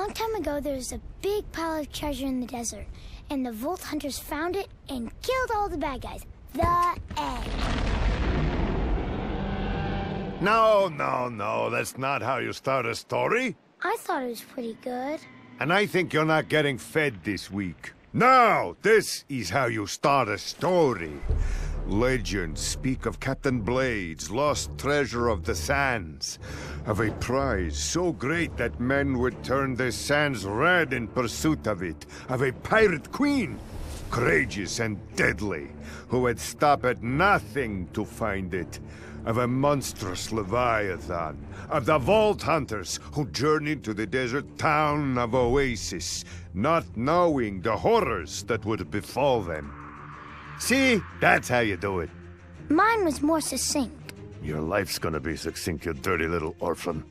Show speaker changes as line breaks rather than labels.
long time ago, there was a big pile of treasure in the desert, and the Vault Hunters found it and killed all the bad guys. The end.
No, no, no, that's not how you start a story.
I thought it was pretty good.
And I think you're not getting fed this week. Now, this is how you start a story. Legends speak of Captain Blades, lost treasure of the sands, of a prize so great that men would turn the sands red in pursuit of it, of a pirate queen, courageous and deadly, who would stop at nothing to find it, of a monstrous leviathan, of the vault hunters who journeyed to the desert town of Oasis, not knowing the horrors that would befall them. See? That's how you do it.
Mine was more succinct.
Your life's gonna be succinct, you dirty little orphan.